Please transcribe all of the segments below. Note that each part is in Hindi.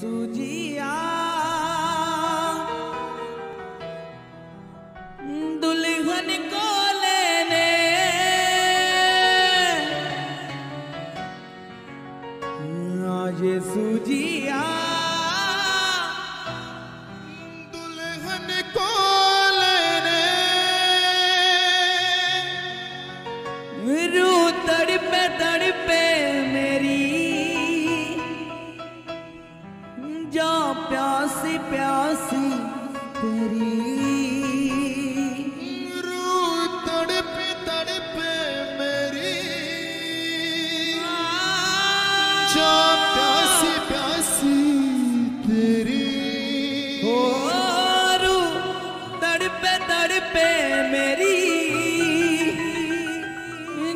nosso. जा प्यासी प्यासी तेरी। रू तड़प तड़प मेरी। जा प्यासी प्यासी तेरी। हो रू तड़प तड़प मेरी।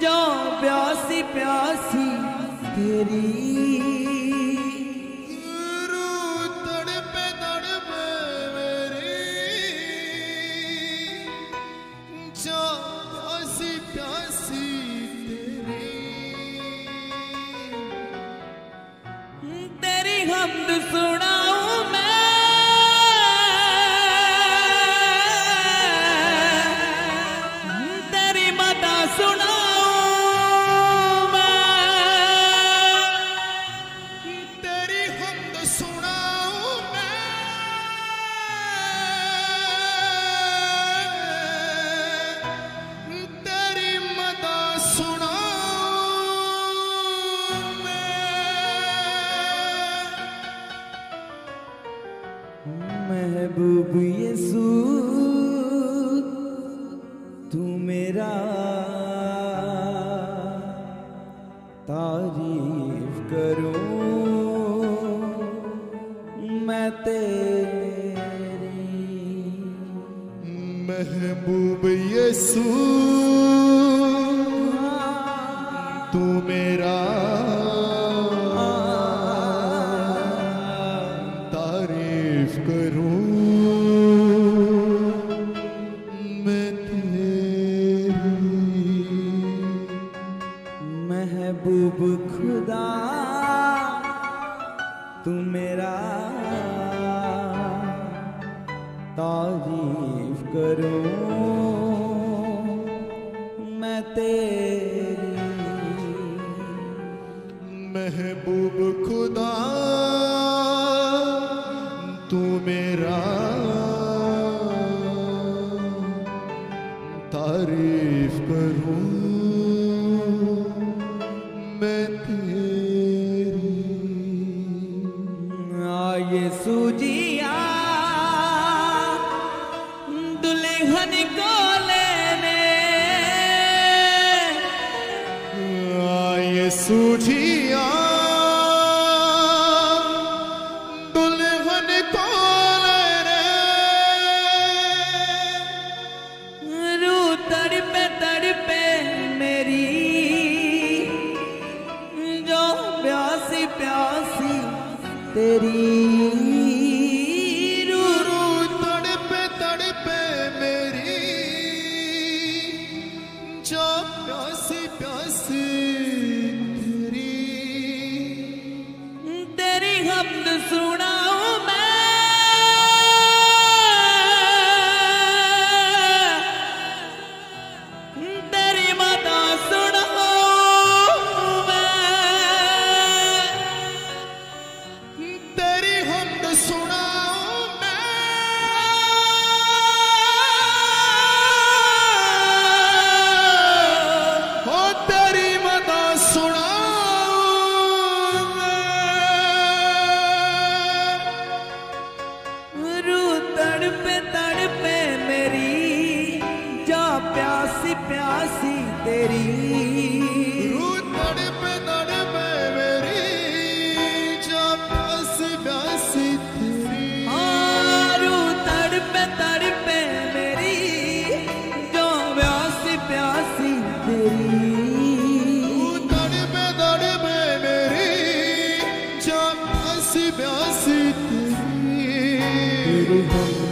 जा प्यासी प्यासी तेरी। महबूब यसू तू मेरा तेरी। महबूब सूझिया। दुल्हन रे? रू तड़पे तड़पे मेरी जो प्यासी प्यासी तेरी। प्यासी प्यासी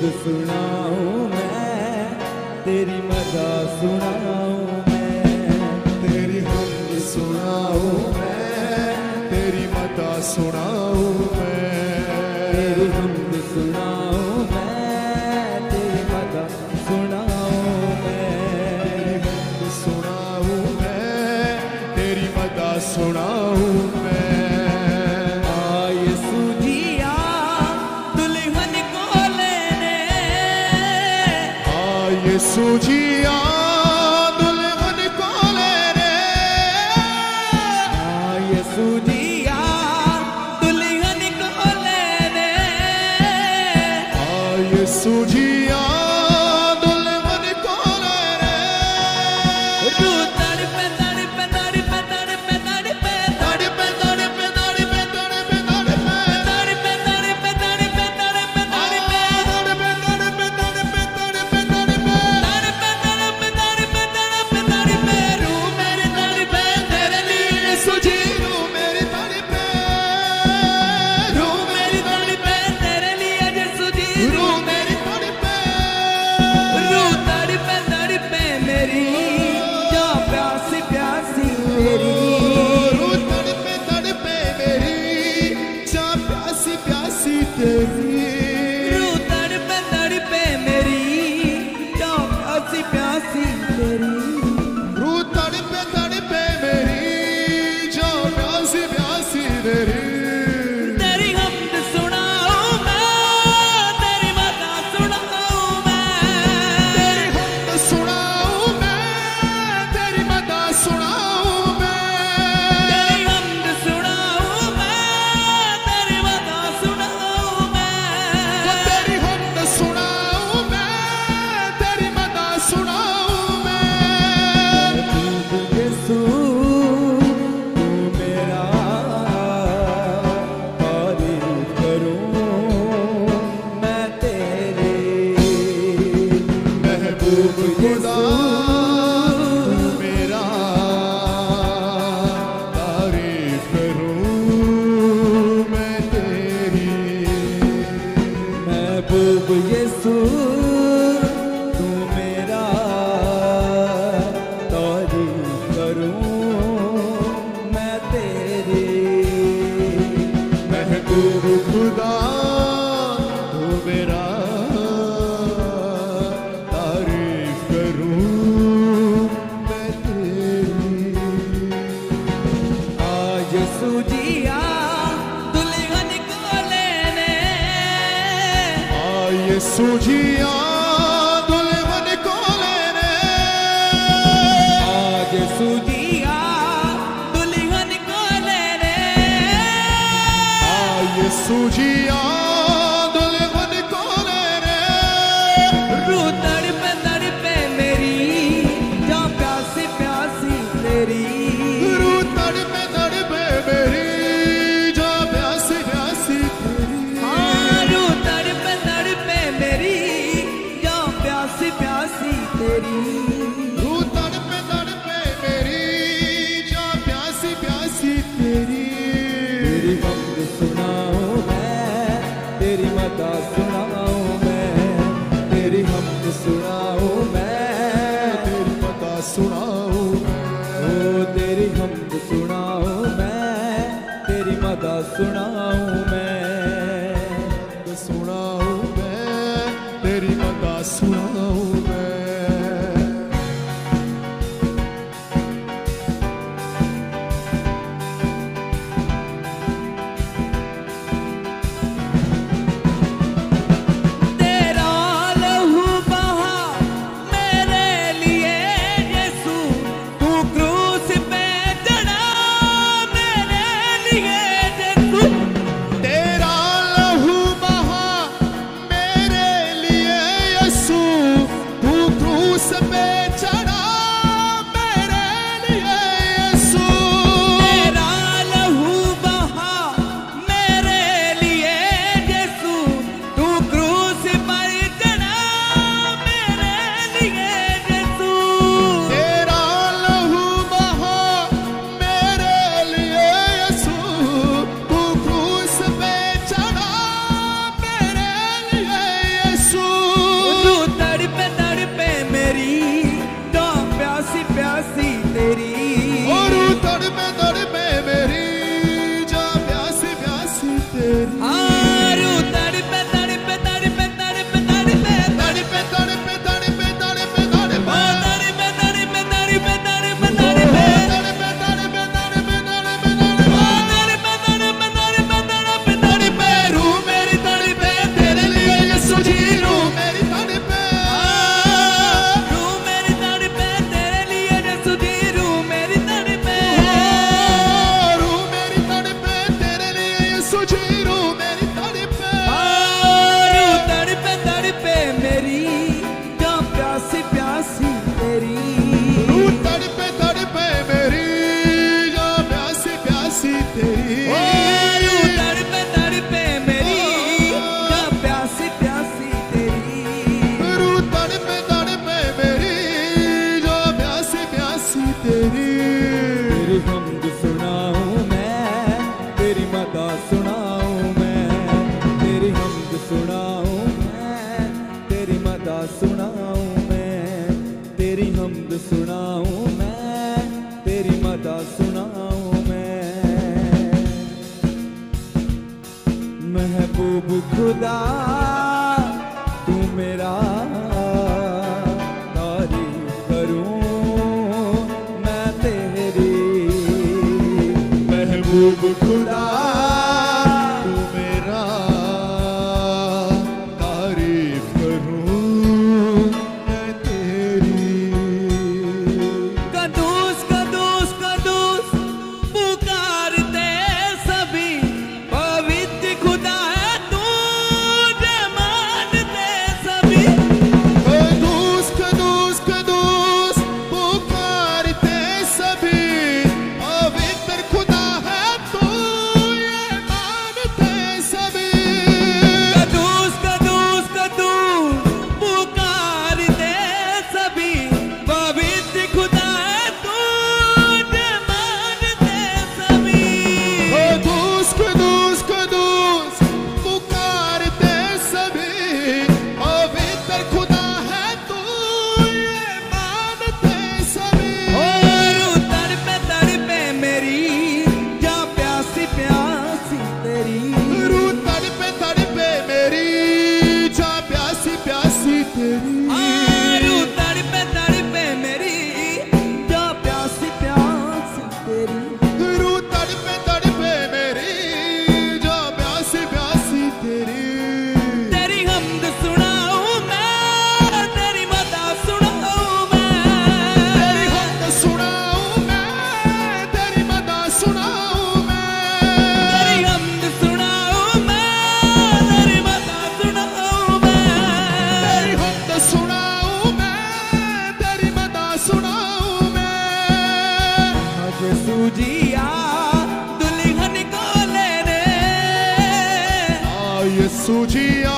the tsunami. Suti. सुदिया दुल्हन को ले रे। आय सुजिया। good es una सूजिया दुल्हन को लेने। आए सूझिया